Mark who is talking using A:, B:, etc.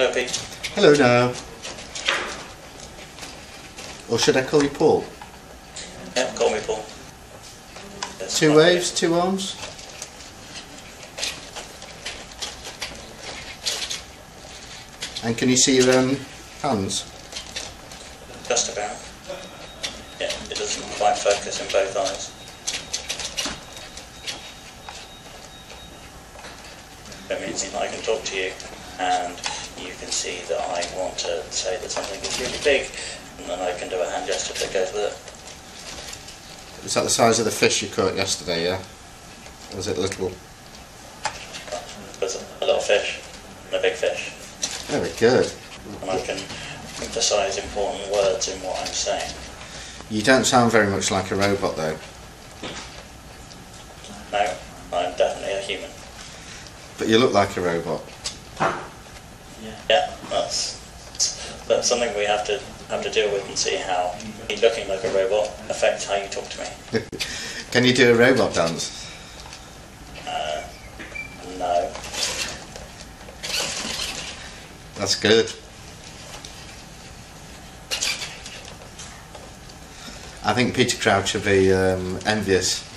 A: Hello, Pete.
B: Hello NAO. Or should I call you Paul?
A: Yeah, call me Paul. Yes,
B: Two waves, two arms? And can you see your own hands?
A: Just about. Yeah, it doesn't quite focus in both eyes. That means I can talk to you and you can see that I want to say that something is really big and then I can do a hand gesture that goes with it.
B: Was that the size of the fish you caught yesterday, yeah? Or was it little?
A: There's a little fish and a big fish
B: Very good.
A: and I can emphasise important words in what I'm saying.
B: You don't sound very much like a robot though.
A: No, I'm definitely a human.
B: But you look like a robot.
A: Yeah, that's that's something we have to have to deal with and see how me looking like a robot affects how you talk to me.
B: Can you do a robot dance?
A: Uh, no,
B: That's good. I think Peter Crouch would be um, envious